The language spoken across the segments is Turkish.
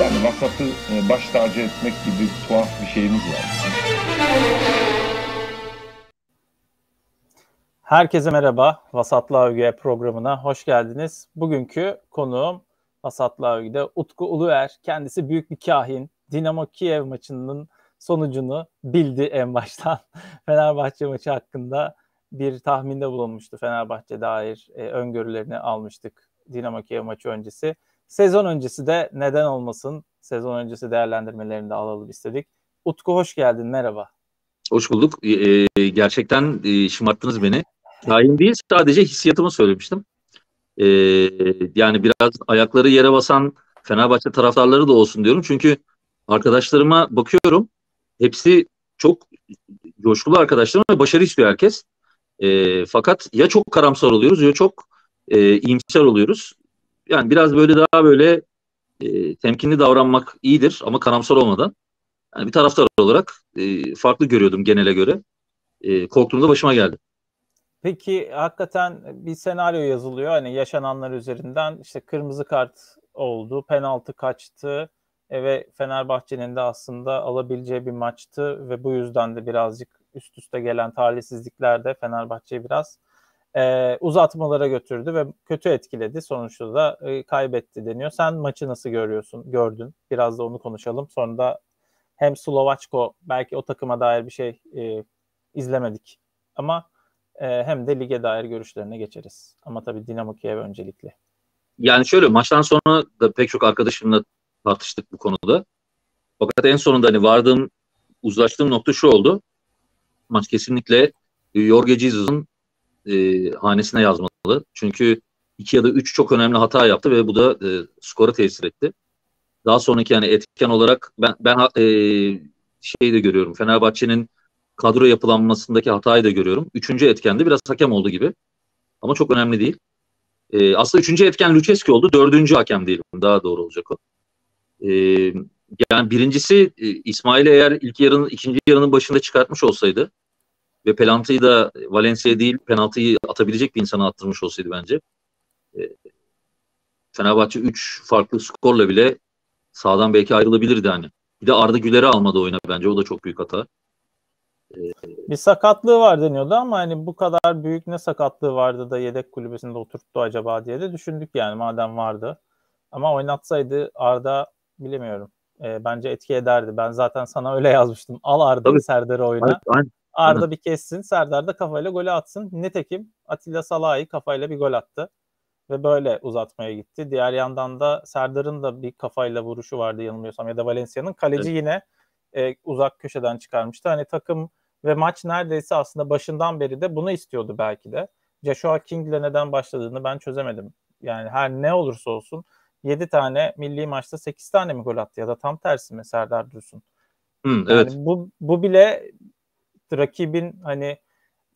Yani vasatı e, baş tacı etmek gibi tuhaf bir şeyimiz var. Herkese merhaba. Vasatlı Övgü programına hoş geldiniz. Bugünkü konuğum Vasatlı Övgü'de Utku Uluer. Kendisi büyük bir kahin. Dinamo Kiev maçının sonucunu bildi en baştan. Fenerbahçe maçı hakkında bir tahminde bulunmuştu. Fenerbahçe dair e, öngörülerini almıştık Dinamo Kiev maçı öncesi. Sezon öncesi de neden olmasın sezon öncesi değerlendirmelerini de alalım istedik. Utku hoş geldin merhaba. Hoş bulduk. Ee, gerçekten e, şımarttınız beni. Kain değil sadece hissiyatımı söylemiştim. Ee, yani biraz ayakları yere basan Fenerbahçe taraftarları da olsun diyorum. Çünkü arkadaşlarıma bakıyorum. Hepsi çok coşkulu arkadaşlarım ve başarı istiyor herkes. E, fakat ya çok karamsar oluyoruz ya çok e, iyimser oluyoruz. Yani biraz böyle daha böyle e, temkinli davranmak iyidir ama karamsar olmadan. Yani bir taraftar olarak e, farklı görüyordum genele göre. E, korktuğumda başıma geldi. Peki hakikaten bir senaryo yazılıyor hani yaşananlar üzerinden işte kırmızı kart oldu, penaltı kaçtı e, ve Fenerbahçe'nin de aslında alabileceği bir maçtı ve bu yüzden de birazcık üst üste gelen talihsizlikler de Fenerbahçe'yi biraz e, uzatmalara götürdü ve kötü etkiledi. Sonuçta da e, kaybetti deniyor. Sen maçı nasıl görüyorsun? Gördün. Biraz da onu konuşalım. Sonra da hem Slovaçko belki o takıma dair bir şey e, izlemedik ama e, hem de lige dair görüşlerine geçeriz. Ama tabii Dinamo Kiev öncelikli. Yani şöyle maçtan sonra da pek çok arkadaşımla tartıştık bu konuda. Fakat en sonunda hani vardığım, uzlaştığım nokta şu oldu. Maç kesinlikle Jorge Jesus'un e, hanesine yazmalı. Çünkü iki ya da üç çok önemli hata yaptı ve bu da e, skora tesir etti. Daha sonraki yani etken olarak ben ben e, şeyi de görüyorum. Fenerbahçe'nin kadro yapılanmasındaki hatayı da görüyorum. Üçüncü etkende biraz hakem oldu gibi. Ama çok önemli değil. E, aslında üçüncü etken Lucheski oldu. Dördüncü hakem değil. Daha doğru olacak o. E, yani birincisi e, İsmail eğer ilk yarının ikinci yarının başında çıkartmış olsaydı ve penaltıyı da Valencia değil penaltıyı atabilecek bir insana attırmış olsaydı bence. E, Fenerbahçe 3 farklı skorla bile sağdan belki ayrılabilirdi hani. Bir de Arda Güler'i almadı oyuna bence. O da çok büyük hata. Bir sakatlığı var deniyordu ama hani bu kadar büyük ne sakatlığı vardı da yedek kulübesinde oturttu acaba diye de düşündük yani madem vardı. Ama oynatsaydı Arda bilemiyorum. E, bence etki ederdi. Ben zaten sana öyle yazmıştım. Al Arda'yı Serdar'ı oyna. Aynen. Arda Hı. bir kessin, Serdar da kafayla golü atsın. Nitekim Atilla Salahi kafayla bir gol attı. Ve böyle uzatmaya gitti. Diğer yandan da Serdar'ın da bir kafayla vuruşu vardı yanılmıyorsam ya da Valencia'nın. Kaleci evet. yine e, uzak köşeden çıkarmıştı. Hani takım ve maç neredeyse aslında başından beri de bunu istiyordu belki de. Joshua King'le neden başladığını ben çözemedim. Yani her ne olursa olsun 7 tane milli maçta 8 tane mi gol attı ya da tam tersi mi Serdar Dursun? Hı, yani evet. bu, bu bile rakibin hani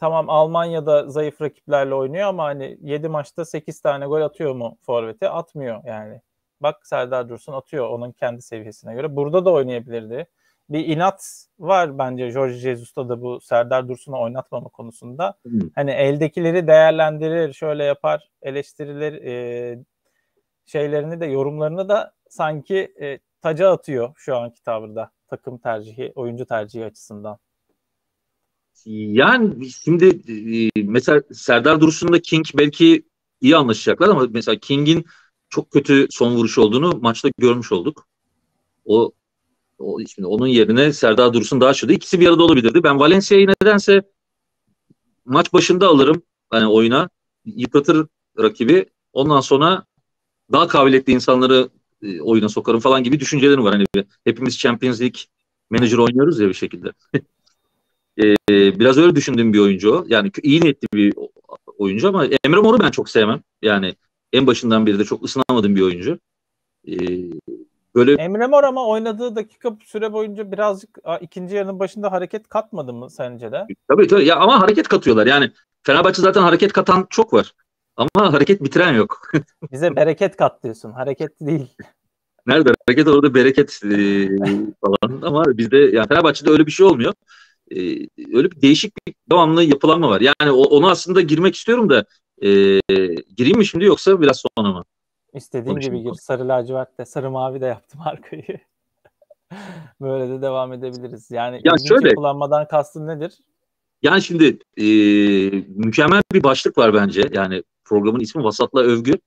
tamam Almanya'da zayıf rakiplerle oynuyor ama hani 7 maçta 8 tane gol atıyor mu forvete? Atmıyor yani. Bak Serdar Dursun atıyor onun kendi seviyesine göre. Burada da oynayabilirdi. Bir inat var bence Jorge Jesus'ta da bu Serdar Dursun'u oynatmama konusunda. Hmm. Hani eldekileri değerlendirir, şöyle yapar, eleştirilir, e, şeylerini de yorumlarını da sanki e, taca atıyor şu anki tavırda takım tercihi, oyuncu tercihi açısından. Yani şimdi e, mesela Serdar Dursun'la King belki iyi anlaşacaklar ama mesela King'in çok kötü son vuruş olduğunu maçta görmüş olduk. O, o şimdi onun yerine Serdar Dursun daha şurada. İkisi bir arada olabilirdi. Ben Valencia'yı nedense maç başında alırım hani oyuna. Yıpratır rakibi. Ondan sonra daha kabiliyetli insanları e, oyuna sokarım falan gibi düşüncelerim var. Hani hepimiz Champions League manager oynuyoruz ya bir şekilde. e, biraz öyle düşündüğüm bir oyuncu o. Yani iyi niyetli bir oyuncu ama Emre Mor'u ben çok sevmem. Yani en başından beri de çok ısınamadığım bir oyuncu. E, böyle Emre Mor ama oynadığı dakika süre boyunca birazcık ikinci yarının başında hareket katmadı mı sence de? Tabii tabii. Ya ama hareket katıyorlar. Yani Fenerbahçe zaten hareket katan çok var. Ama hareket bitiren yok. Bize bereket kat diyorsun. Hareket değil. Nerede? Hareket orada bereket e, falan. Ama bizde yani Fenerbahçe'de öyle bir şey olmuyor. E, öyle bir değişik bir devamlı yapılanma var. Yani o, onu aslında girmek istiyorum da e, gireyim mi şimdi yoksa biraz sonra mı? İstediğim gibi gir. Sarı lacivert de, sarı mavi de yaptım arkayı. Böyle de devam edebiliriz. Yani ya şöyle, yapılanmadan kastın nedir? Yani şimdi e, mükemmel bir başlık var bence. Yani programın ismi Vasatla Övgü.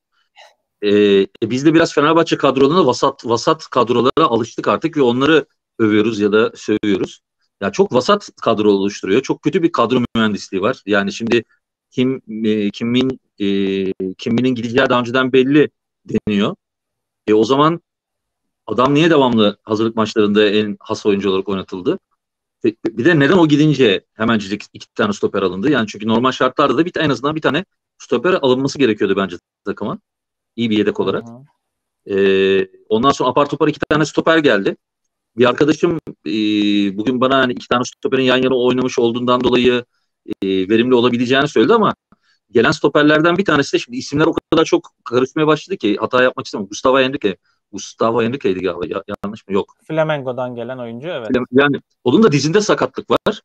E, e biz de biraz Fenerbahçe kadrolarına vasat vasat kadrolara alıştık artık ve onları övüyoruz ya da sövüyoruz. Ya çok vasat kadro oluşturuyor. Çok kötü bir kadro mühendisliği var. Yani şimdi kim e, kimin e, kiminin gideceği daha önceden belli deniyor. E, o zaman adam niye devamlı hazırlık maçlarında en has oyuncu olarak oynatıldı? E, bir de neden o gidince hemencik iki tane stoper alındı? Yani çünkü normal şartlarda da bir en azından bir tane stoper alınması gerekiyordu bence takıma. İyi bir yedek olarak. Ee, ondan sonra apar topar iki tane stoper geldi. Bir arkadaşım e, bugün bana hani iki tane stoperin yan yana oynamış olduğundan dolayı e, verimli olabileceğini söyledi ama gelen stoperlerden bir tanesi de şimdi isimler o kadar çok karışmaya başladı ki hata yapmak istemiyorum. Gustavo Henrique. Gustavo Henrique'ydi galiba. Ya, yanlış mı? Yok. Flamengo'dan gelen oyuncu evet. Yani onun da dizinde sakatlık var.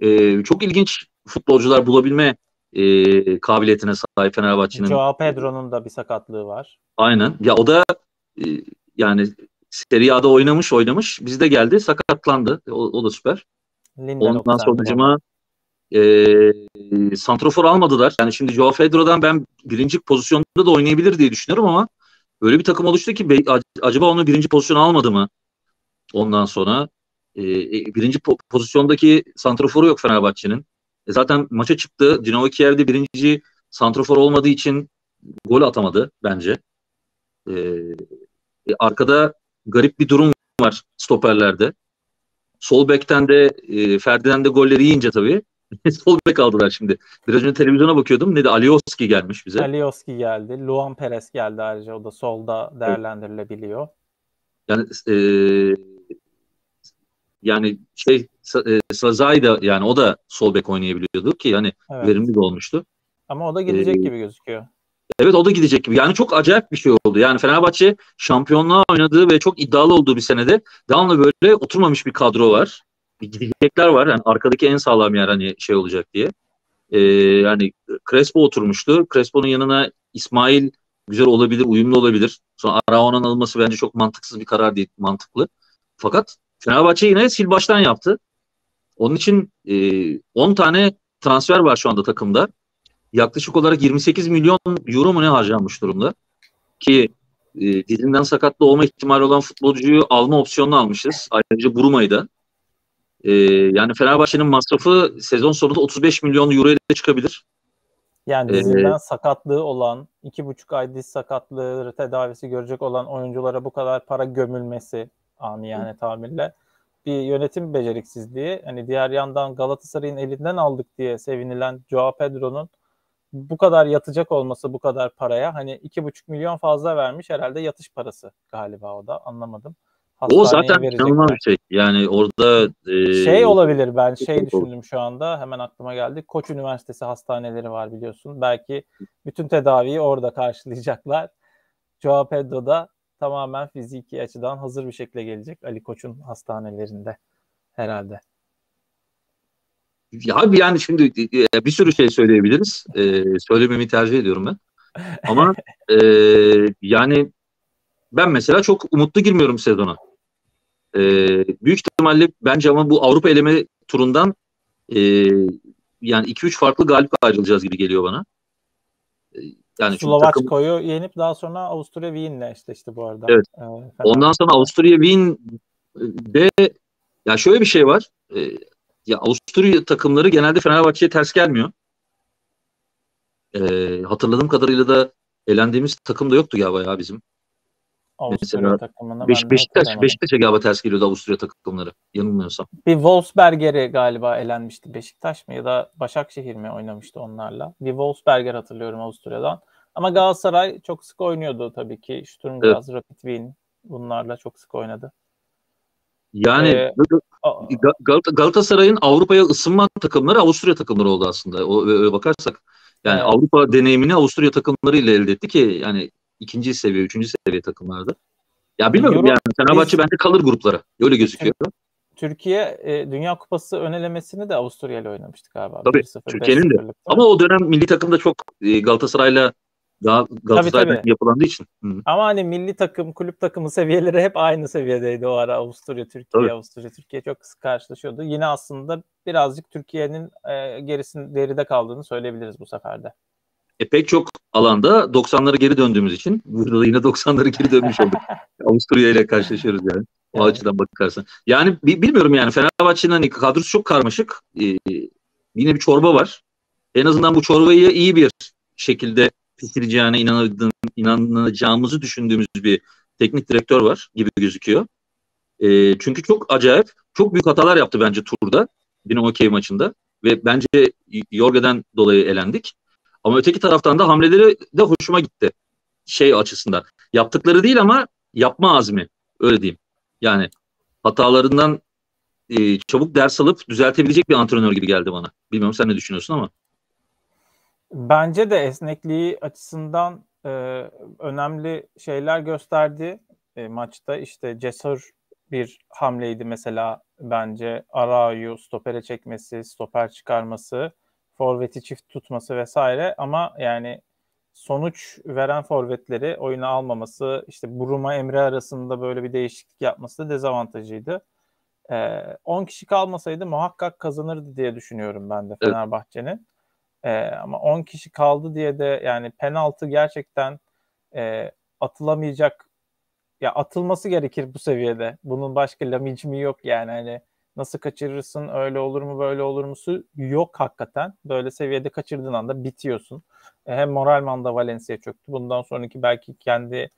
Ee, çok ilginç futbolcular bulabilme e, kabiliyetine sahip Fenerbahçe'nin. Joao Pedro'nun da bir sakatlığı var. Aynen. Ya o da e, yani Serie A'da oynamış oynamış. Bizde geldi sakatlandı. O, o da süper. Lindelof Ondan sonra cuma e, santrofor almadılar. Yani şimdi Joao Pedro'dan ben birinci pozisyonda da oynayabilir diye düşünüyorum ama öyle bir takım oluştu ki acaba onu birinci pozisyon almadı mı? Ondan sonra e, e, birinci po- pozisyondaki santroforu yok Fenerbahçe'nin. E, zaten maça çıktı. Dinamo Kiev'de birinci santrofor olmadığı için gol atamadı bence. E, e, arkada garip bir durum var stoperlerde. Sol bekten de e, Ferdinand de golleri yiyince tabii sol bek aldılar şimdi. Biraz önce televizyona bakıyordum. Ne de Alioski gelmiş bize. Alioski geldi. Luan Perez geldi ayrıca. O da solda değerlendirilebiliyor. Yani e, yani şey e, Sazai da yani o da sol bek oynayabiliyordu ki yani evet. verimli de olmuştu. Ama o da gidecek ee, gibi gözüküyor. Evet o da gidecek gibi. Yani çok acayip bir şey oldu. Yani Fenerbahçe şampiyonluğa oynadığı ve çok iddialı olduğu bir senede devamlı böyle oturmamış bir kadro var. Bir gidecekler var. Yani arkadaki en sağlam yer hani şey olacak diye. Ee, yani Crespo oturmuştu. Crespo'nun yanına İsmail güzel olabilir, uyumlu olabilir. Sonra Arao'nun alınması bence çok mantıksız bir karar değil, mantıklı. Fakat Fenerbahçe yine sil baştan yaptı. Onun için e, 10 tane transfer var şu anda takımda. Yaklaşık olarak 28 milyon euro mu ne harcanmış durumda. Ki e, dizinden sakatlı olma ihtimali olan futbolcuyu alma opsiyonunu almışız. Ayrıca Buruma'yı da. E, yani Fenerbahçe'nin masrafı sezon sonunda 35 milyon euroya da çıkabili. Yani dizinden ee, sakatlığı olan, iki buçuk ay diz sakatlığı tedavisi görecek olan oyunculara bu kadar para gömülmesi ani yani tabirle bir yönetim beceriksizliği. Hani diğer yandan Galatasaray'ın elinden aldık diye sevinilen Joao Pedro'nun bu kadar yatacak olması bu kadar paraya hani iki buçuk milyon fazla vermiş herhalde yatış parası galiba o da anlamadım. Hastaneye o zaten inanılmaz bir şey. Yani orada e... şey olabilir ben şey düşündüm şu anda hemen aklıma geldi. Koç Üniversitesi hastaneleri var biliyorsun. Belki bütün tedaviyi orada karşılayacaklar. Joao Pedro da tamamen fiziki açıdan hazır bir şekilde gelecek Ali Koç'un hastanelerinde herhalde. Ya abi yani şimdi e, bir sürü şey söyleyebiliriz. Ee, söylememi tercih ediyorum ben. Ama e, yani ben mesela çok umutlu girmiyorum sezona. E, büyük ihtimalle bence ama bu Avrupa eleme turundan e, yani 2-3 farklı galip ayrılacağız gibi geliyor bana. Yani Slovaçko'yu takım... yenip daha sonra Avusturya Wien'le eşleşti bu arada. Evet. Ee, Ondan sonra Avusturya Wien'de ya şöyle bir şey var. Ee, ya Avusturya takımları genelde Fenerbahçe'ye ters gelmiyor. Ee, hatırladığım kadarıyla da elendiğimiz takım da yoktu galiba ya bizim. Avusturya takımına Beş, Beşiktaş, Beşiktaş'a galiba ters geliyordu Avusturya takımları yanılmıyorsam. Bir Wolfsberger'i galiba elenmişti. Beşiktaş mı ya da Başakşehir mi oynamıştı onlarla? Bir Wolfsberger hatırlıyorum Avusturya'dan. Ama Galatasaray çok sık oynuyordu tabii ki. Sturmgras, evet. Rapid Wien bunlarla çok sık oynadı. Yani ee, Galatasaray'ın Avrupa'ya ısınma takımları Avusturya takımları oldu aslında. O öyle bakarsak. Yani evet. Avrupa deneyimini Avusturya takımları ile elde etti ki yani ikinci seviye, üçüncü seviye takımlardı. Ya bilmiyorum Euro, yani Fenerbahçe bence kalır gruplara. Öyle gözüküyor. Türkiye e, Dünya Kupası önelemesini de Avusturya ile oynamıştı galiba. Tabii Türkiye'nin de. Ama o dönem milli takımda çok e, Galatasaray'la Daha Galatasaray'dan yapılandığı için. Hı. Ama hani milli takım, kulüp takımı seviyeleri hep aynı seviyedeydi o ara Avusturya, Türkiye, Tabii. Avusturya, Türkiye çok sık karşılaşıyordu. Yine aslında birazcık Türkiye'nin e, gerisinde deride kaldığını söyleyebiliriz bu seferde. E, pek çok alanda 90'lara geri döndüğümüz için burada da yine 90'lara geri dönmüş olduk. Avusturya ile karşılaşıyoruz yani. O evet. açıdan bakarsan. Yani bilmiyorum yani Fenerbahçe'nin hani kadrosu çok karmaşık. Ee, yine bir çorba var. En azından bu çorbayı iyi bir şekilde pişireceğine inanırdığım, inanacağımızı düşündüğümüz bir teknik direktör var gibi gözüküyor. E, çünkü çok acayip, çok büyük hatalar yaptı bence turda. Dinamo Kiev maçında. Ve bence Yorge'den dolayı elendik. Ama öteki taraftan da hamleleri de hoşuma gitti. Şey açısından. Yaptıkları değil ama yapma azmi. Öyle diyeyim. Yani hatalarından e, çabuk ders alıp düzeltebilecek bir antrenör gibi geldi bana. Bilmiyorum sen ne düşünüyorsun ama. Bence de esnekliği açısından e, önemli şeyler gösterdi e, maçta. İşte cesur bir hamleydi mesela bence Arao'yu stopere çekmesi, stoper çıkarması, forveti çift tutması vesaire ama yani sonuç veren forvetleri oyuna almaması, işte Buruma Emre arasında böyle bir değişiklik yapması da dezavantajıydı. Ee, 10 kişi kalmasaydı muhakkak kazanırdı diye düşünüyorum ben de Fenerbahçe'nin. E, ama 10 kişi kaldı diye de yani penaltı gerçekten e, atılamayacak ya atılması gerekir bu seviyede. Bunun başka lamicmi yok yani hani nasıl kaçırırsın öyle olur mu böyle olur musu yok hakikaten. Böyle seviyede kaçırdığın anda bitiyorsun. E, hem moral da Valencia çöktü. Bundan sonraki belki kendi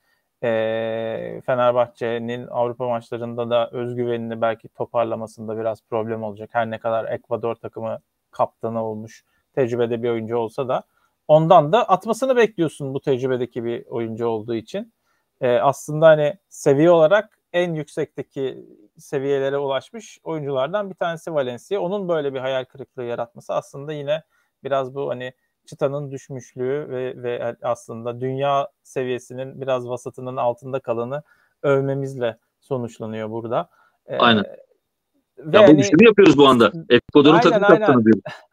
e, Fenerbahçe'nin Avrupa maçlarında da özgüvenini belki toparlamasında biraz problem olacak. Her ne kadar Ekvador takımı kaptanı olmuş tecrübede bir oyuncu olsa da ondan da atmasını bekliyorsun bu tecrübedeki bir oyuncu olduğu için. Ee, aslında hani seviye olarak en yüksekteki seviyelere ulaşmış oyunculardan bir tanesi Valencia. Onun böyle bir hayal kırıklığı yaratması aslında yine biraz bu hani çıtanın düşmüşlüğü ve, ve aslında dünya seviyesinin biraz vasatının altında kalanı övmemizle sonuçlanıyor burada. Ee, aynen. Ve ya bu hani, işlemi yapıyoruz bu anda. Ekvador'un takım kaptanı diyor.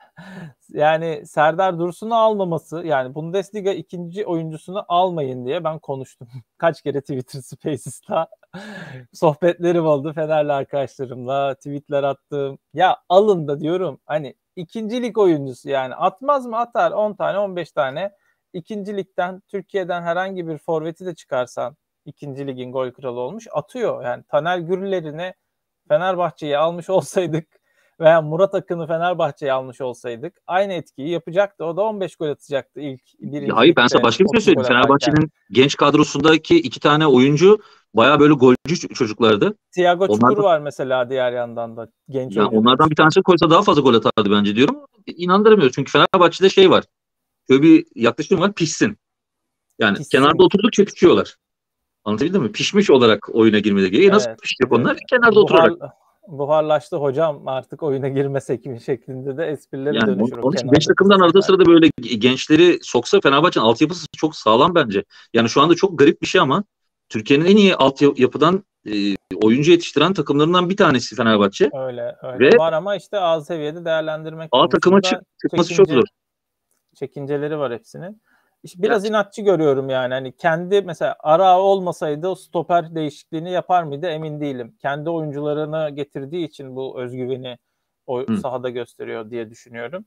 yani Serdar Dursun'u almaması yani Bundesliga ikinci oyuncusunu almayın diye ben konuştum. Kaç kere Twitter Spaces'ta sohbetlerim oldu Fenerli arkadaşlarımla tweetler attım. Ya alın da diyorum hani ikincilik oyuncusu yani atmaz mı atar 10 tane 15 tane ikinci ligden Türkiye'den herhangi bir forveti de çıkarsan ikinci ligin gol kralı olmuş atıyor. Yani Taner Gürler'ine Fenerbahçe'yi almış olsaydık veya Murat Akın'ı Fenerbahçe'ye almış olsaydık aynı etkiyi yapacaktı. O da 15 gol atacaktı ilk birinci. Hayır ben sana başka bir şey söyleyeyim. Fenerbahçe'nin genç kadrosundaki iki tane oyuncu baya böyle golcü çocuklardı. Thiago Çukur var mesela diğer yandan da genç yani Onlardan bir tanesi koysa daha fazla gol atardı bence diyorum. İnandıramıyoruz çünkü Fenerbahçe'de şey var. Şöyle bir yaklaşım var pişsin. Yani pişsin. kenarda oturdukça pişiyorlar. Anlatabildim mi? Pişmiş olarak oyuna girmeleri gerekiyor. Evet. Nasıl pişecek onlar? Kenarda Buhar, oturarak buharlaştı hocam artık oyuna girmesek mi şeklinde de esprileri yani dönüşür. Onun için 5 takımdan arada sırada böyle gençleri soksa Fenerbahçe'nin altyapısı çok sağlam bence. Yani şu anda çok garip bir şey ama Türkiye'nin en iyi altyapıdan e, oyuncu yetiştiren takımlarından bir tanesi Fenerbahçe. Öyle öyle Ve var ama işte az seviyede değerlendirmek. A takıma çık, çıkması çok zor. Çekinceleri var hepsinin. İşte biraz evet. inatçı görüyorum yani. Hani kendi mesela ara olmasaydı stoper değişikliğini yapar mıydı emin değilim. Kendi oyuncularını getirdiği için bu özgüveni o Hı. sahada gösteriyor diye düşünüyorum.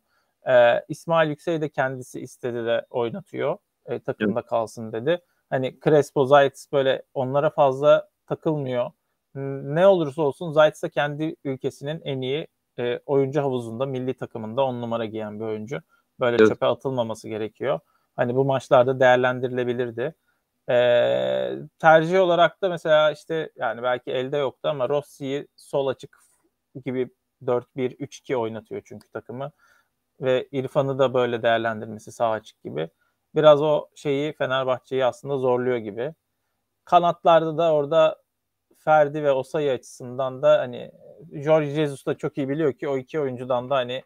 Ee, İsmail Yüksey de kendisi istedi de oynatıyor. E, takımda Hı. kalsın dedi. Hani Crespo, Zayt böyle onlara fazla takılmıyor. Ne olursa olsun Zayt de kendi ülkesinin en iyi e, oyuncu havuzunda, milli takımında on numara giyen bir oyuncu. Böyle evet. çöpe atılmaması gerekiyor. Hani bu maçlarda değerlendirilebilirdi. Ee, tercih olarak da mesela işte yani belki elde yoktu ama Rossi'yi sol açık gibi 4-1-3-2 oynatıyor çünkü takımı. Ve İrfan'ı da böyle değerlendirmesi sağ açık gibi. Biraz o şeyi Fenerbahçe'yi aslında zorluyor gibi. Kanatlarda da orada Ferdi ve Osayi açısından da hani Jorge Jesus da çok iyi biliyor ki o iki oyuncudan da hani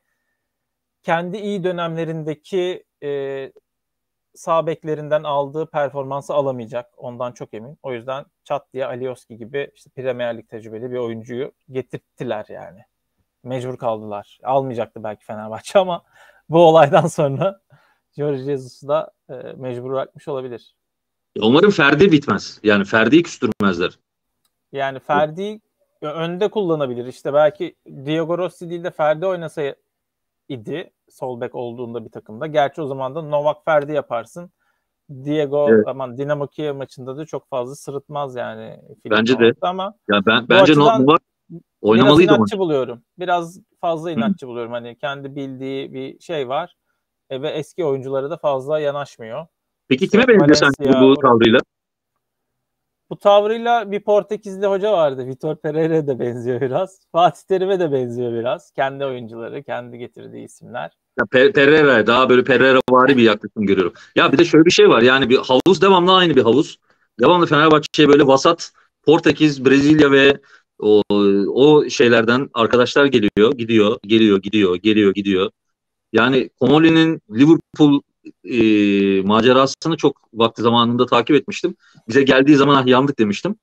kendi iyi dönemlerindeki e, sağ beklerinden aldığı performansı alamayacak. Ondan çok emin. O yüzden çat diye Alioski gibi işte Premier Lig tecrübeli bir oyuncuyu getirttiler yani. Mecbur kaldılar. Almayacaktı belki Fenerbahçe ama bu olaydan sonra Jorge Jesus'u da e, mecbur bırakmış olabilir. Umarım Ferdi bitmez. Yani Ferdi'yi küstürmezler. Yani Ferdi önde kullanabilir. İşte belki Diego Rossi değil de Ferdi oynasa idi sol bek olduğunda bir takımda. Gerçi o zaman da Novak Ferdi yaparsın. Diego evet. aman Dinamo Kiev maçında da çok fazla sırıtmaz yani. Bence de. Ama ya ben bence Novak oynamalıydı biraz inatçı buluyorum. Biraz fazla inatçı Hı. buluyorum. Hani kendi bildiği bir şey var. E, ve eski oyuncuları da fazla yanaşmıyor. Peki kime benziyor sen bu tavrıyla? Bu tavrıyla bir Portekizli hoca vardı. Vitor Pereira de benziyor biraz. Fatih Terim'e de benziyor biraz. Kendi oyuncuları, kendi getirdiği isimler. Ya Pe- Pereira daha böyle Pereira vari bir yaklaşım görüyorum. Ya bir de şöyle bir şey var. Yani bir havuz devamlı aynı bir havuz. Devamlı Fenerbahçe'ye böyle vasat Portekiz, Brezilya ve o, o şeylerden arkadaşlar geliyor, gidiyor, geliyor, gidiyor, geliyor, gidiyor. Yani Komoli'nin Liverpool e, macerasını çok vakti zamanında takip etmiştim. Bize geldiği zaman ah, yandık demiştim.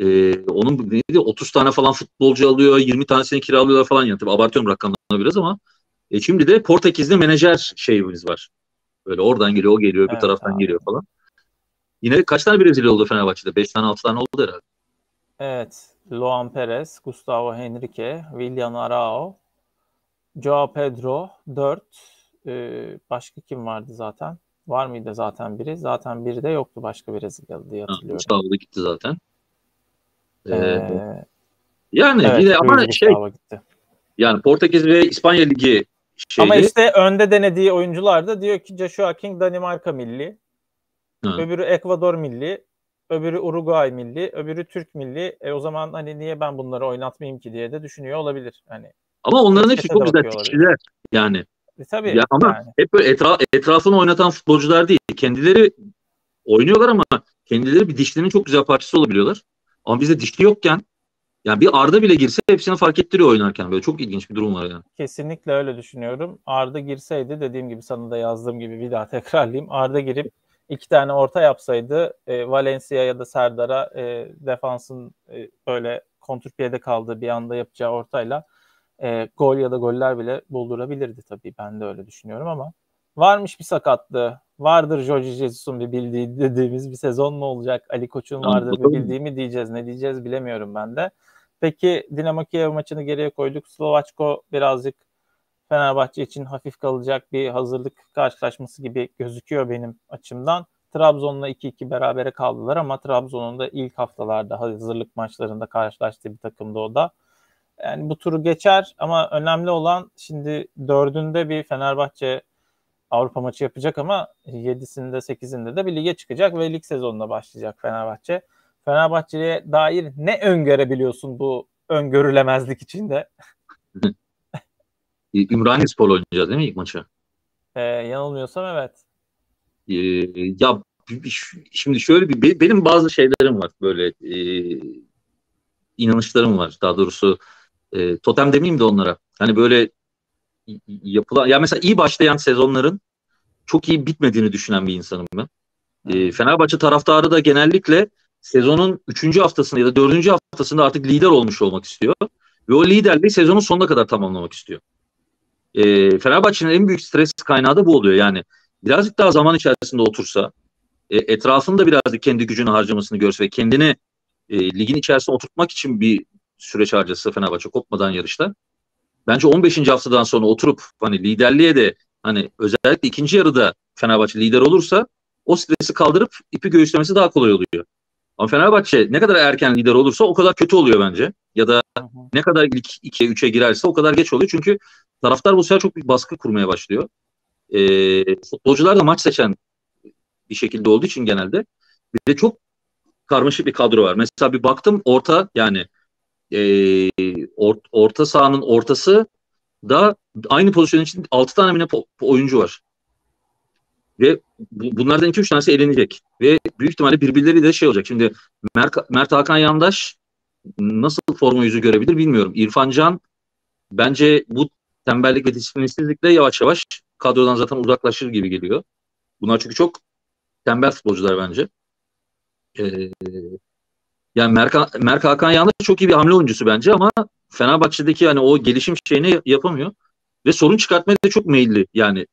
E, onun neydi 30 tane falan futbolcu alıyor, 20 tanesini kiralıyorlar falan yani. Tabii abartıyorum rakamlarını biraz ama e, şimdi de Portekizli menajer şeyimiz var. Böyle oradan geliyor, o geliyor, evet, bir taraftan abi. geliyor falan. Yine kaç tane Brezilya oldu Fenerbahçe'de? 5 tane 6 tane oldu herhalde. Evet. Luan Perez, Gustavo Henrique, William Arao, Joao Pedro 4. Ee, başka kim vardı zaten? Var mıydı zaten biri? Zaten biri de yoktu başka Brezilyalı diye hatırlıyorum. Gustavo da gitti zaten. Ee, ee, yani evet, yine ama şey gitti. yani Portekiz ve İspanya Ligi şeydi. Ama işte önde denediği oyuncular da diyor ki Joshua King Danimarka milli. Hı. Öbürü Ekvador milli. Öbürü Uruguay milli. Öbürü Türk milli. E o zaman hani niye ben bunları oynatmayayım ki diye de düşünüyor olabilir. Hani ama onların hepsi çok güzel kişiler. Yani. E, tabii. Ya ama yani. hep böyle etra etrafını oynatan futbolcular değil. Kendileri oynuyorlar ama kendileri bir dişlinin çok güzel parçası olabiliyorlar. Ama bizde dişli yokken yani bir Arda bile girse hepsini fark ettiriyor oynarken böyle çok ilginç bir durum var yani. Kesinlikle öyle düşünüyorum. Arda girseydi dediğim gibi sana da yazdığım gibi bir daha tekrarlayayım. Arda girip iki tane orta yapsaydı e, Valencia ya da Serdar'a e, defansın e, böyle kontrpiyede kaldığı bir anda yapacağı ortayla e, gol ya da goller bile buldurabilirdi tabii. Ben de öyle düşünüyorum ama varmış bir sakatlığı. Vardır Jorge Jesus'un bir bildiği dediğimiz bir sezon mu olacak? Ali Koç'un vardır bir bildiği mi diyeceğiz. Ne diyeceğiz bilemiyorum ben de. Peki Dinamo Kiev maçını geriye koyduk. Slovaçko birazcık Fenerbahçe için hafif kalacak bir hazırlık karşılaşması gibi gözüküyor benim açımdan. Trabzon'la 2-2 berabere kaldılar ama Trabzon'un da ilk haftalarda hazırlık maçlarında karşılaştığı bir takımdı o da. Yani bu turu geçer ama önemli olan şimdi dördünde bir Fenerbahçe Avrupa maçı yapacak ama yedisinde sekizinde de bir lige çıkacak ve lig sezonuna başlayacak Fenerbahçe. Fenerbahçe'ye dair ne öngörebiliyorsun bu öngörülemezlik içinde? Ümraniye Spor oynayacağız değil mi ilk maçı? Ee, yanılmıyorsam evet. Ee, ya şimdi şöyle bir benim bazı şeylerim var böyle e, inanışlarım var daha doğrusu e, totem demeyeyim de onlara. Hani böyle yapılan ya mesela iyi başlayan sezonların çok iyi bitmediğini düşünen bir insanım ben. E, Fenerbahçe taraftarı da genellikle sezonun 3. haftasında ya da 4. haftasında artık lider olmuş olmak istiyor. Ve o liderliği sezonun sonuna kadar tamamlamak istiyor. E, Fenerbahçe'nin en büyük stres kaynağı da bu oluyor. Yani birazcık daha zaman içerisinde otursa, e, etrafında birazcık kendi gücünü harcamasını görse ve kendini e, ligin içerisine oturtmak için bir süreç harcası Fenerbahçe kopmadan yarışta. Bence 15. haftadan sonra oturup hani liderliğe de hani özellikle ikinci yarıda Fenerbahçe lider olursa o stresi kaldırıp ipi göğüslemesi daha kolay oluyor. Ama Fenerbahçe ne kadar erken lider olursa o kadar kötü oluyor bence. Ya da ne kadar ilk 2'ye 3'e girerse o kadar geç oluyor. Çünkü taraftar bu sefer çok büyük baskı kurmaya başlıyor. Ee, futbolcular da maç seçen bir şekilde olduğu için genelde bir de çok karmaşık bir kadro var. Mesela bir baktım orta yani e, or, orta sahanın ortası da aynı pozisyon için 6 tane bile oyuncu var. Ve bu, bunlardan 2-3 tanesi elenecek. Ve büyük ihtimalle birbirleri de şey olacak. Şimdi Mert, Mert Hakan Yandaş nasıl forma yüzü görebilir bilmiyorum. İrfan Can bence bu tembellik ve disiplinsizlikle yavaş yavaş kadrodan zaten uzaklaşır gibi geliyor. Bunlar çünkü çok tembel futbolcular bence. Ee, yani Merka, Merk Hakan Yandaş çok iyi bir hamle oyuncusu bence ama Fenerbahçe'deki hani o gelişim şeyini yapamıyor. Ve sorun çıkartmaya da çok meyilli. Yani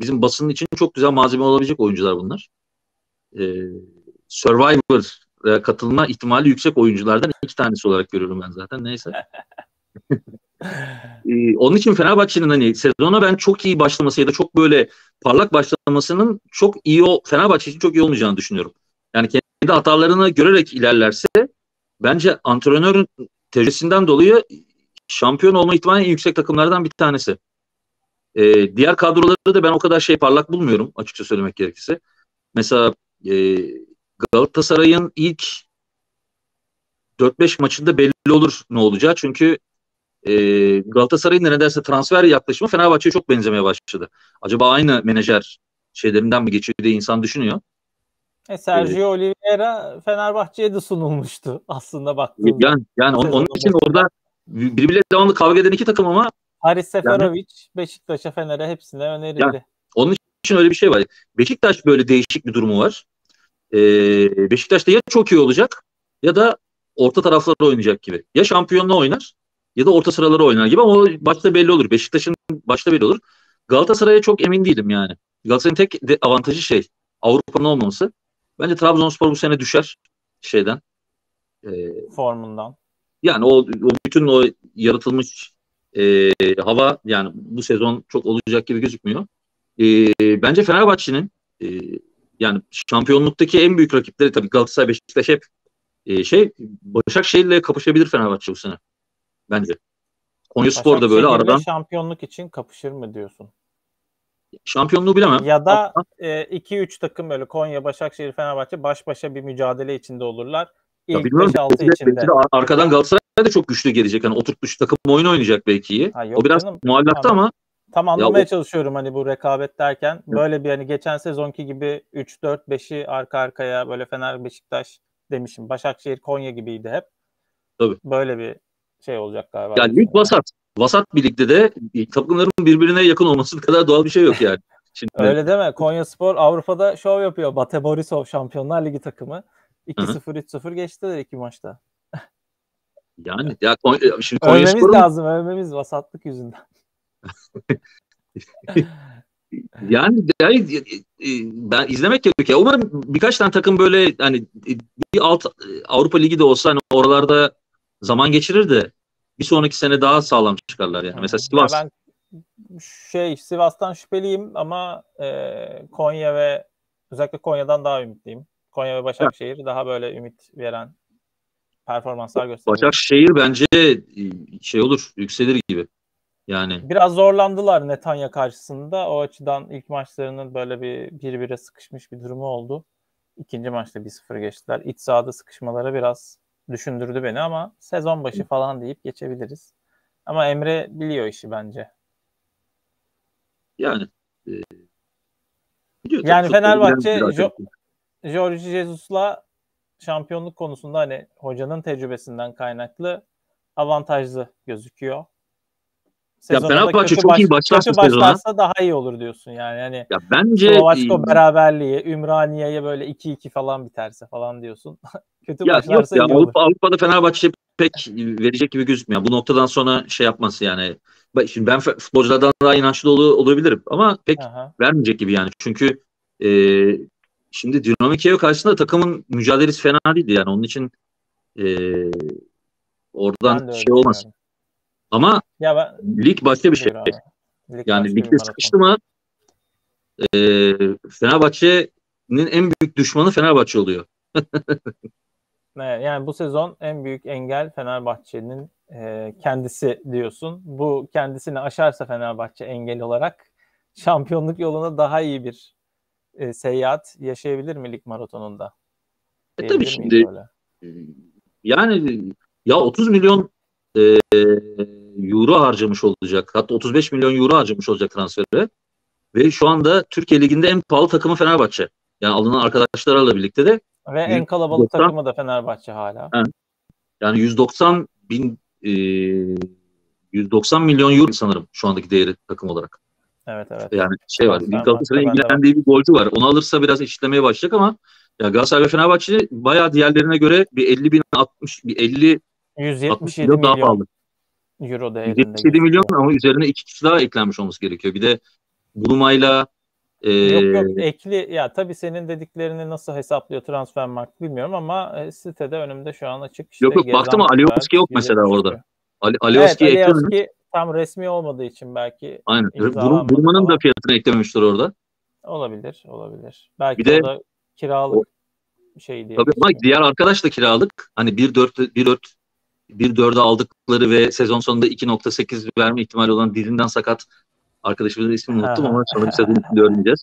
bizim basının için çok güzel malzeme olabilecek oyuncular bunlar. Ee, Survivor katılma ihtimali yüksek oyunculardan iki tanesi olarak görüyorum ben zaten. Neyse. ee, onun için Fenerbahçe'nin hani sezona ben çok iyi başlaması ya da çok böyle parlak başlamasının çok iyi o Fenerbahçe için çok iyi olmayacağını düşünüyorum. Yani kendi hatalarını görerek ilerlerse bence antrenörün tecrübesinden dolayı şampiyon olma ihtimali en yüksek takımlardan bir tanesi. Ee, diğer kadroları da ben o kadar şey parlak bulmuyorum açıkça söylemek gerekirse. Mesela e, Galatasaray'ın ilk 4-5 maçında belli olur ne olacağı. Çünkü e, Galatasaray'ın da nedense transfer yaklaşımı Fenerbahçe'ye çok benzemeye başladı. Acaba aynı menajer şeylerinden mi geçiyor diye insan düşünüyor. E, Sergio ee, Oliveira Fenerbahçe'ye de sunulmuştu aslında baktığımda. Yani, yani onun, onun için orada birbirleriyle devamlı kavga eden iki takım ama Haris Seferovic yani, Beşiktaş'a Fener'e hepsine önerildi. Yani, onun için öyle bir şey var. Beşiktaş böyle değişik bir durumu var. Ee, Beşiktaş'ta ya çok iyi olacak ya da orta tarafları oynayacak gibi. Ya şampiyonla oynar ya da orta sıraları oynar gibi ama o başta belli olur. Beşiktaş'ın başta belli olur. Galatasaray'a çok emin değilim yani. Galatasaray'ın tek avantajı şey Avrupa'nın olmaması. Bence Trabzonspor bu sene düşer şeyden. E, Formundan. Yani o, o bütün o yaratılmış e, hava yani bu sezon çok olacak gibi gözükmüyor. E, bence Fenerbahçe'nin e, yani şampiyonluktaki en büyük rakipleri tabii Galatasaray, Beşiktaş hep e, şey Başakşehir'le kapışabilir Fenerbahçe bu sene. Bence. Konyaspor da böyle aradan. şampiyonluk için kapışır mı diyorsun? Şampiyonluğu bilemem. Ya da 2-3 e, takım böyle Konya, Başakşehir, Fenerbahçe baş başa bir mücadele içinde olurlar. İlk 5-6 içinde. De arkadan Galatasaray da çok güçlü gelecek. Hani oturtmuş takım oyun oynayacak belki iyi. Ha, o biraz canım. muallakta ama Tam anlamaya ya, çalışıyorum hani bu rekabet derken. Böyle bir hani geçen sezonki gibi 3-4-5'i arka arkaya böyle Fener, Beşiktaş demişim. Başakşehir, Konya gibiydi hep. Tabii. Böyle bir şey olacak galiba. Yani lig vasat. Vasat bir ligde de takımların birbirine yakın olması kadar doğal bir şey yok yani. Şimdi... Öyle deme. Konya Spor Avrupa'da şov yapıyor. Bate Borisov Şampiyonlar Ligi takımı. 2-0 3-0 geçtiler iki maçta. Yani ya Konya, şimdi Konya övmemiz Spor'un... lazım. Övmemiz vasatlık yüzünden. yani, yani e, ben izlemek gerekiyor. Umarım birkaç tane takım böyle hani bir alt Avrupa Ligi de olsa hani oralarda zaman geçirir de bir sonraki sene daha sağlam çıkarlar yani. Mesela Sivas. Ya ben şey Sivas'tan şüpheliyim ama e, Konya ve özellikle Konya'dan daha ümitliyim. Konya ve Başakşehir daha böyle ümit veren performanslar gösteriyor. Başakşehir bence e, şey olur, yükselir gibi. Yani biraz zorlandılar Netanya karşısında. O açıdan ilk maçlarının böyle bir birbirine sıkışmış bir durumu oldu. İkinci maçta 1-0 geçtiler. İç sahada sıkışmaları biraz düşündürdü beni ama sezon başı falan deyip geçebiliriz. Ama Emre biliyor işi bence. Yani e, yani Fenerbahçe jo- Jorge Jesus'la şampiyonluk konusunda hani hocanın tecrübesinden kaynaklı avantajlı gözüküyor. Sezona ya Fenerbahçe çok baş, iyi başlarsa kötü başlarsa daha iyi olur diyorsun yani. yani ya bence Slovaçko beraberliği, Ümraniye'ye böyle 2-2 falan biterse falan diyorsun. kötü ya yok ya, Avrupa, olur. Avrupa'da Fenerbahçe pek verecek gibi gözükmüyor. Bu noktadan sonra şey yapması yani. Şimdi ben futbolculardan daha inançlı ol, olabilirim ama pek Aha. vermeyecek gibi yani. Çünkü e, şimdi Dinamo Kiev karşısında takımın mücadelesi fena değildi yani. Onun için e, oradan şey olmaz. Ama ya ben, lig başka bir şey. Lig yani ligde sıkıştı mı e, Fenerbahçe'nin en büyük düşmanı Fenerbahçe oluyor. yani bu sezon en büyük engel Fenerbahçe'nin e, kendisi diyorsun. Bu kendisini aşarsa Fenerbahçe engel olarak şampiyonluk yoluna daha iyi bir e, seyahat yaşayabilir mi lig maratonunda? E tabii şimdi yani ya 30 milyon e, euro harcamış olacak. Hatta 35 milyon euro harcamış olacak transfere. Ve şu anda Türkiye Ligi'nde en pahalı takımı Fenerbahçe. Yani alınan arkadaşlarla birlikte de. Ve en kalabalık 90, takımı da Fenerbahçe hala. He, yani 190 bin e, 190 milyon euro sanırım şu andaki değeri takım olarak. Evet evet. Yani şey var. Galatasaray'ın ilgilendiği bir golcü var. Onu alırsa biraz eşitlemeye başlayacak ama ya Galatasaray ve Fenerbahçe bayağı diğerlerine göre bir 50 bin 60 bir 50 177 milyon. Daha pahalı. Euro değerinde. 77 milyon ama üzerine iki kişi daha eklenmiş olması gerekiyor. Bir de Buruma'yla Ee, yok yok ekli ya tabii senin dediklerini nasıl hesaplıyor Transfermarkt bilmiyorum ama e, sitede önümde şu an açık. İşte yok yok baktım ama Alioski yok mesela orada. Ali, Alioski evet, Alioski tam resmi olmadığı için belki Aynen. Burman'ın da fiyatını eklememiştir orada. Olabilir, olabilir. Belki bir de, o da kiralık o, şey diye. Tabii ama diğer arkadaş da kiralık. Hani 1.4 1.4 1.4'e aldıkları ve sezon sonunda 2.8 verme ihtimali olan dilinden sakat arkadaşımızın ismini unuttum ama sonra bir sezon içinde öğreneceğiz.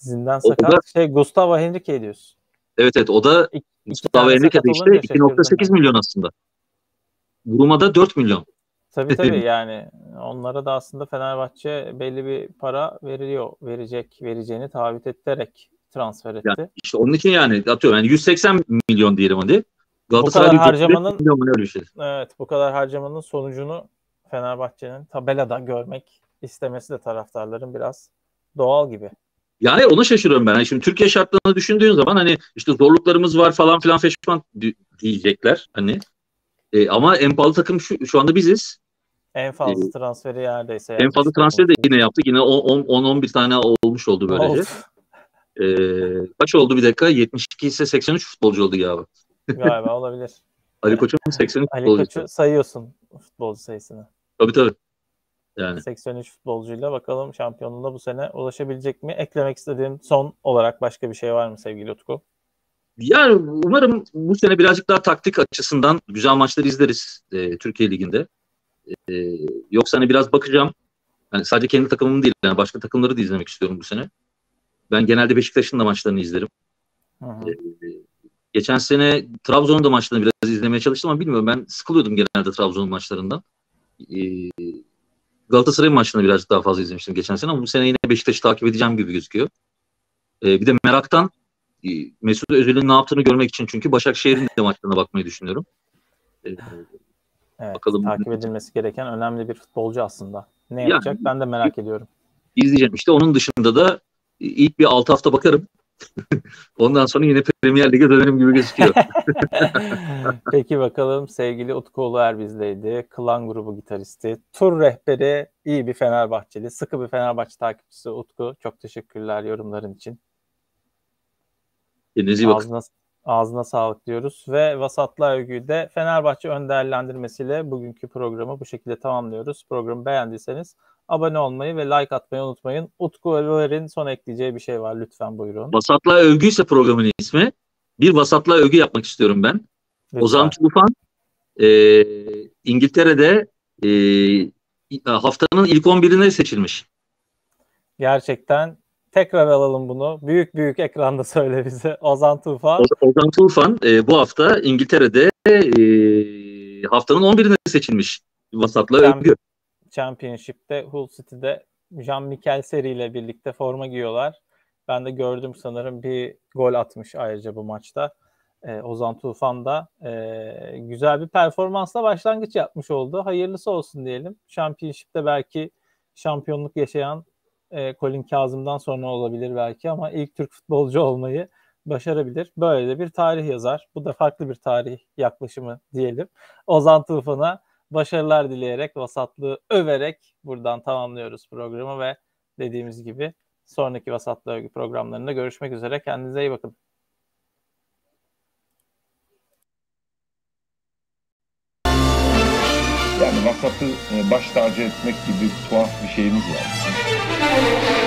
Dizinden sakat da, şey Gustavo Henrique diyorsun. Evet evet o da İki, Gustavo Henrique de işte 2.8 milyon aslında. Buruma'da 4 milyon. Tabii tabii yani onlara da aslında Fenerbahçe belli bir para veriyor, verecek, vereceğini taahhüt ederek transfer etti. Yani işte onun için yani atıyorum yani 180 milyon diyelim hadi. Galatasaray bu kadar harcamanın milyon öyle bir şey. Evet, bu kadar harcamanın sonucunu Fenerbahçe'nin tabelada görmek istemesi de taraftarların biraz doğal gibi. Yani ona şaşırıyorum ben. Yani şimdi Türkiye şartlarını düşündüğün zaman hani işte zorluklarımız var falan filan feşman diyecekler hani. E, ama en pahalı takım şu, şu anda biziz. En fazla ee, transferi yerdeyse. En fazla transferi de yine yaptık. Yine 10-11 tane olmuş oldu böylece. Ee, kaç oldu bir dakika? 72 ise 83 futbolcu oldu galiba. Galiba olabilir. Ali Koç'un 83 Ali futbolcu. Ali Koç'u sayıyorsun futbolcu sayısını. Tabii tabii. Yani. 83 futbolcuyla bakalım şampiyonluğuna bu sene ulaşabilecek mi? Eklemek istediğim son olarak başka bir şey var mı sevgili Utku? Yani umarım bu sene birazcık daha taktik açısından güzel maçlar izleriz e, Türkiye Ligi'nde. E, yoksa hani biraz bakacağım. Yani sadece kendi takımım değil, yani başka takımları da izlemek istiyorum bu sene. Ben genelde Beşiktaş'ın da maçlarını izlerim. Hı hı. E, geçen sene Trabzon'un da maçlarını biraz izlemeye çalıştım ama bilmiyorum ben sıkılıyordum genelde Trabzon'un maçlarından. E, Galatasaray'ın maçlarını birazcık daha fazla izlemiştim geçen sene ama bu sene yine Beşiktaş'ı takip edeceğim gibi gözüküyor. E, bir de meraktan e, Mesut Özil'in ne yaptığını görmek için çünkü Başakşehir'in de maçlarına bakmayı düşünüyorum. E, evet, bakalım. Takip edilmesi gereken önemli bir futbolcu aslında. Ne yapacak yani, ben de merak ediyorum. İzleyeceğim. İşte onun dışında da ilk bir 6 hafta bakarım. Ondan sonra yine Premier Lig'e dönerim gibi gözüküyor. Peki bakalım sevgili Utku Erbizdeydi. Klan grubu gitaristi. Tur rehberi iyi bir Fenerbahçeli. Sıkı bir Fenerbahçe takipçisi Utku. Çok teşekkürler yorumların için. Kendinize iyi bakın. Ağzına, ağzına sağlık diyoruz. Ve Vasatlı Övgü'yü de Fenerbahçe ön değerlendirmesiyle bugünkü programı bu şekilde tamamlıyoruz. Programı beğendiyseniz abone olmayı ve like atmayı unutmayın. Utku Över'in son ekleyeceği bir şey var. Lütfen buyurun. Vasatla Övgü ise programın ismi. Bir Vasatla Övgü yapmak istiyorum ben. Lütfen. Ozan Tufan e, İngiltere'de e, haftanın ilk 11'ine seçilmiş. Gerçekten tekrar alalım bunu. Büyük büyük ekranda söyle bize. Ozan Tufan. Ozan Tufan e, bu hafta İngiltere'de e, haftanın 11'ine seçilmiş. Vasatla Övgü. Championship'te Hull City'de Jean Michel Seri ile birlikte forma giyiyorlar. Ben de gördüm sanırım bir gol atmış ayrıca bu maçta. Ee, Ozan Tufan da e, güzel bir performansla başlangıç yapmış oldu. Hayırlısı olsun diyelim. Championship'te belki şampiyonluk yaşayan e, Colin Kazım'dan sonra olabilir belki ama ilk Türk futbolcu olmayı başarabilir. Böyle de bir tarih yazar. Bu da farklı bir tarih yaklaşımı diyelim. Ozan Tufan'a başarılar dileyerek, vasatlığı överek buradan tamamlıyoruz programı ve dediğimiz gibi sonraki vasatlı övgü programlarında görüşmek üzere. Kendinize iyi bakın. Yani vasatı e, baş tacı etmek gibi tuhaf bir şeyimiz var.